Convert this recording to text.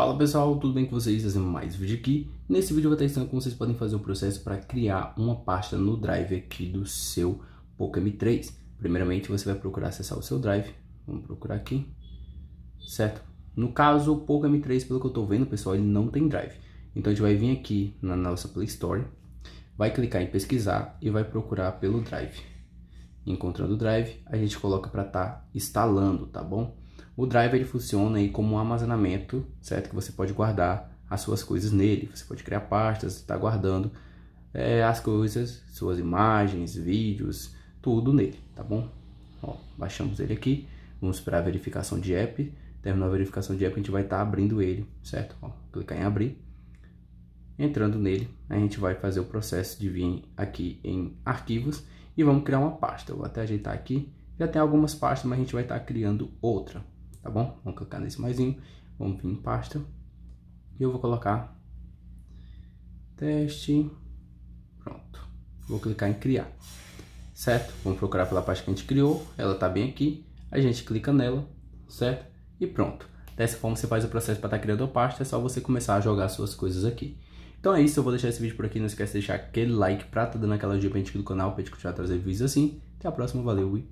Fala pessoal, tudo bem com vocês? Fazendo mais vídeo aqui. Nesse vídeo eu vou estar ensinando como vocês podem fazer o processo para criar uma pasta no Drive aqui do seu Poco M3. Primeiramente você vai procurar acessar o seu Drive. Vamos procurar aqui. Certo? No caso, o Poco M3, pelo que eu estou vendo, pessoal, ele não tem Drive. Então a gente vai vir aqui na nossa Play Store, vai clicar em pesquisar e vai procurar pelo Drive. Encontrando o Drive, a gente coloca para estar tá instalando, tá bom? O Drive ele funciona aí como um armazenamento, certo? Que você pode guardar as suas coisas nele. Você pode criar pastas, estar tá guardando é, as coisas, suas imagens, vídeos, tudo nele, tá bom? Ó, baixamos ele aqui, vamos para a verificação de app. Terminou a verificação de app, a gente vai estar tá abrindo ele, certo? Ó, clicar em abrir. Entrando nele, a gente vai fazer o processo de vir aqui em arquivos e vamos criar uma pasta. Eu vou até ajeitar aqui. Já tem algumas pastas, mas a gente vai estar tá criando outra, tá bom? Vamos clicar nesse maisinho, vamos vir em pasta, e eu vou colocar teste, pronto, vou clicar em criar, certo? Vamos procurar pela pasta que a gente criou, ela tá bem aqui, a gente clica nela, certo? E pronto. Dessa forma você faz o processo para estar tá criando a pasta, é só você começar a jogar suas coisas aqui. Então é isso, eu vou deixar esse vídeo por aqui, não esquece de deixar aquele like pra estar tá dando aquela ajuda pra gente do canal, pra gente continuar trazer vídeos assim. Até a próxima, valeu e